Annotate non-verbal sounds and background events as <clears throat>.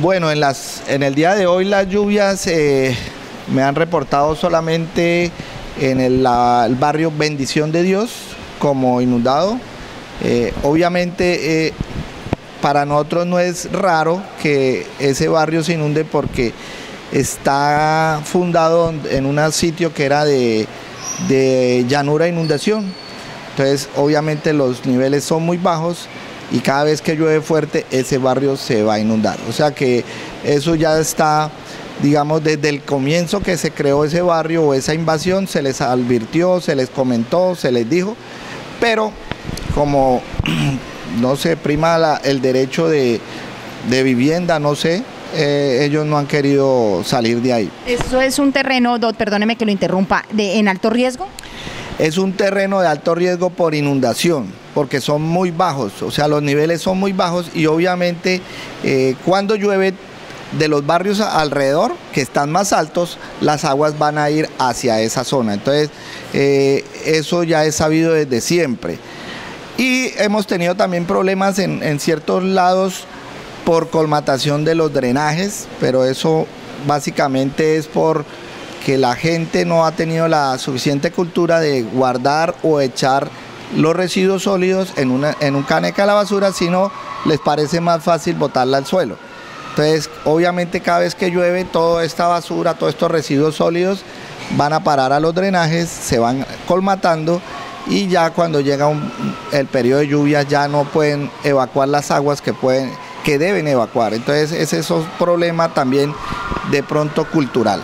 Bueno, en, el día de hoy las lluvias eh, me han reportado solamente en el, barrio Bendición de Dios como inundado. Eh, obviamente eh, para nosotros no es raro que ese barrio se inunde porque está fundado en un sitio que era de, de llanura e inundación. Entonces obviamente los niveles son muy bajos y cada vez que llueve fuerte ese barrio se va a inundar. O sea que eso ya está, digamos, desde el comienzo que se creó ese barrio o esa invasión, se les advirtió, se les comentó, se les dijo, pero como <clears throat> no se prima el derecho de, vivienda, no sé, eh, ellos no han querido salir de ahí. ¿Eso es un terreno, perdóneme que lo interrumpa, de, en alto riesgo? Es un terreno de alto riesgo por inundación, porque son muy bajos, o sea, los niveles son muy bajos y obviamente eh, cuando llueve de los barrios alrededor, que están más altos, las aguas van a ir hacia esa zona. Entonces, eh, eso ya es sabido desde siempre. Y hemos tenido también problemas en, en ciertos lados por colmatación de los drenajes, pero eso básicamente es por que la gente no ha tenido la suficiente cultura de guardar o echar los residuos sólidos en, en un caneca de la basura, sino les parece más fácil botarla al suelo. Entonces, obviamente cada vez que llueve, toda esta basura, todos estos residuos sólidos van a parar a los drenajes, se van colmatando y ya cuando llega el periodo de lluvias ya no pueden evacuar las aguas que, pueden, que deben evacuar. Entonces, ese es un problema también de pronto cultural.